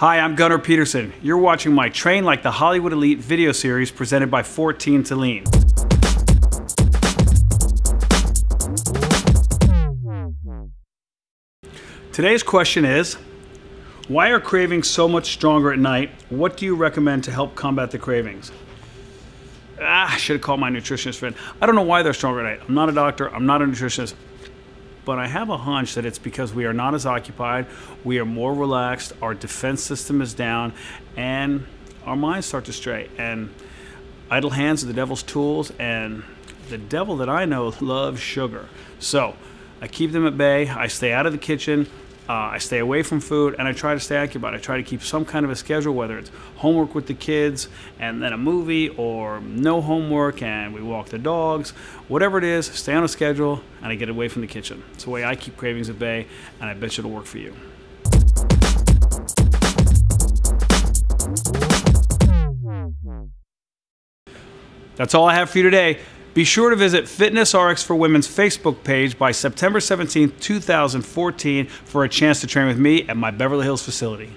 Hi, I'm Gunnar Peterson. You're watching my Train Like the Hollywood Elite video series presented by 14 to Lean. Today's question is, why are cravings so much stronger at night? What do you recommend to help combat the cravings? Ah, I should have called my nutritionist friend. I don't know why they're stronger at night. I'm not a doctor, I'm not a nutritionist, but I have a hunch that it's because we are not as occupied, we are more relaxed, our defense system is down, and our minds start to stray. And idle hands are the devil's tools, and the devil that I know loves sugar. So I keep them at bay, I stay out of the kitchen, uh, I stay away from food and I try to stay occupied. I try to keep some kind of a schedule, whether it's homework with the kids and then a movie or no homework and we walk the dogs. Whatever it is, stay on a schedule and I get away from the kitchen. It's the way I keep cravings at bay and I bet you it'll work for you. That's all I have for you today. Be sure to visit Fitness RX for Women's Facebook page by September 17, 2014 for a chance to train with me at my Beverly Hills facility.